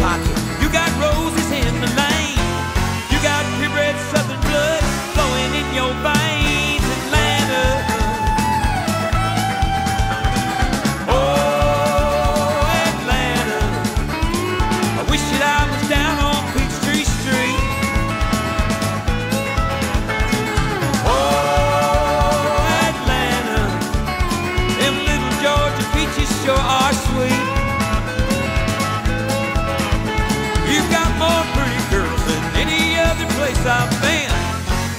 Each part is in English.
pato stop fan.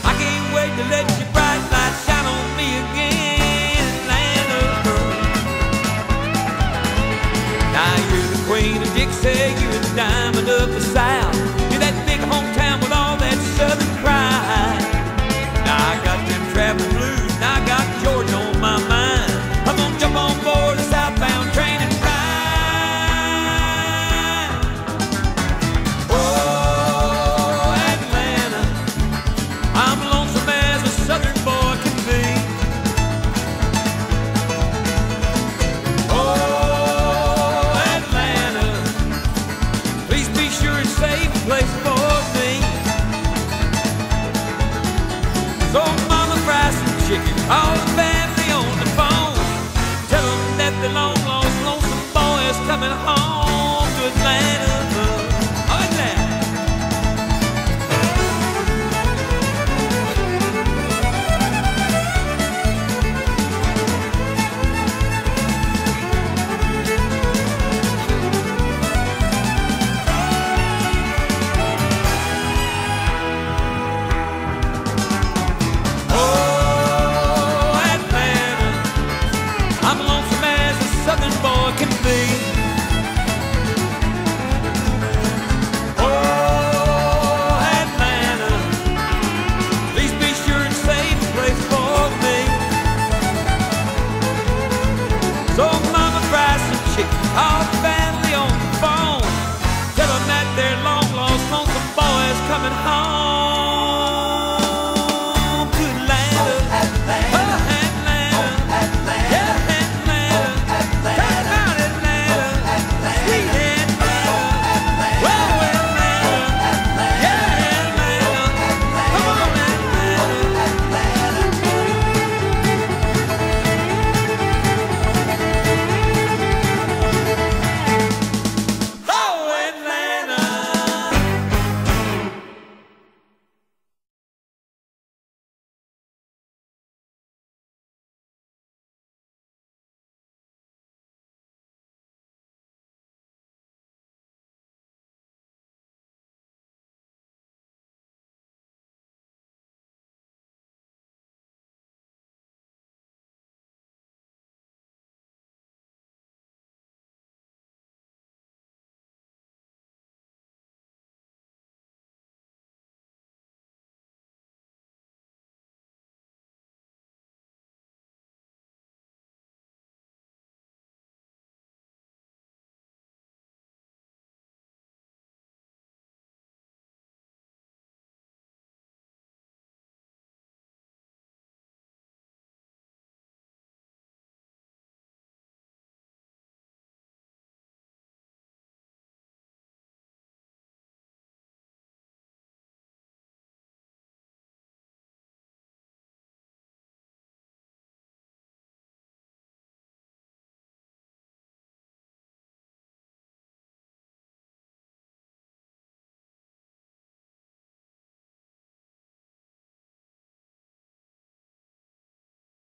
I can't wait to let your bright light shine on me again, land of gold. Now you're the queen of Dixie, you're the dime. place for me. So mama fries some chicken, all the. their long lost lonesome boys coming home.